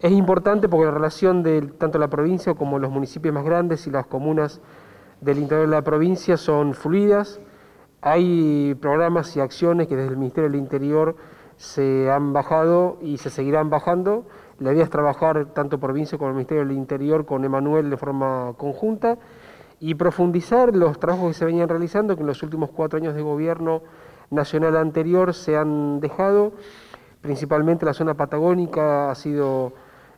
Es importante porque la relación de tanto la provincia como los municipios más grandes y las comunas del interior de la provincia son fluidas. Hay programas y acciones que desde el Ministerio del Interior se han bajado y se seguirán bajando. La idea es trabajar tanto provincia como el Ministerio del Interior con Emanuel de forma conjunta y profundizar los trabajos que se venían realizando, que en los últimos cuatro años de gobierno nacional anterior se han dejado. Principalmente la zona patagónica ha sido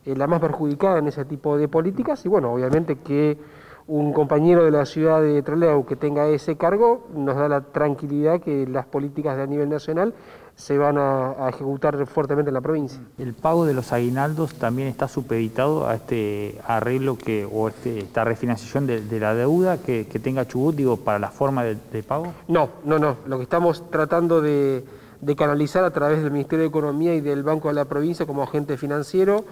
eh, la más perjudicada en ese tipo de políticas y bueno, obviamente que un compañero de la ciudad de Trelew que tenga ese cargo nos da la tranquilidad que las políticas de a nivel nacional se van a, ejecutar fuertemente en la provincia. El pago de los aguinaldos también está supeditado a este arreglo que, o este, esta refinanciación de, la deuda que, tenga Chubut, digo, para la forma de, pago? No, no, no. Lo que estamos tratando de, de canalizar a través del Ministerio de Economía y del Banco de la Provincia como agente financiero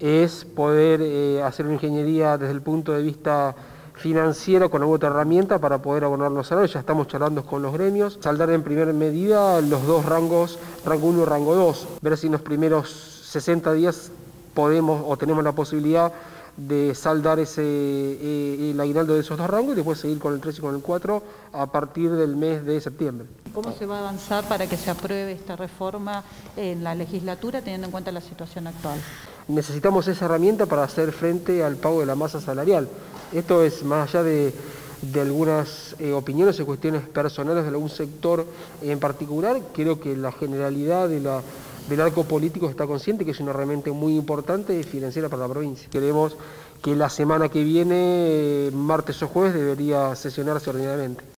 es poder eh, hacer una ingeniería desde el punto de vista financiero con alguna otra herramienta para poder abonar los salarios. Ya estamos charlando con los gremios, saldar en primera medida los dos rangos, rango 1 y rango 2, ver si en los primeros 60 días podemos o tenemos la posibilidad de saldar ese, eh, el aguinaldo de esos dos rangos y después seguir con el 3 y con el 4 a partir del mes de septiembre. ¿Cómo se va a avanzar para que se apruebe esta reforma en la legislatura teniendo en cuenta la situación actual? Necesitamos esa herramienta para hacer frente al pago de la masa salarial. Esto es más allá de, algunas eh, opiniones y cuestiones personales de algún sector en particular, creo que la generalidad del arco político está consciente que es una herramienta muy importante y financiera para la provincia. Queremos que la semana que viene, martes o jueves, debería sesionarse ordinariamente.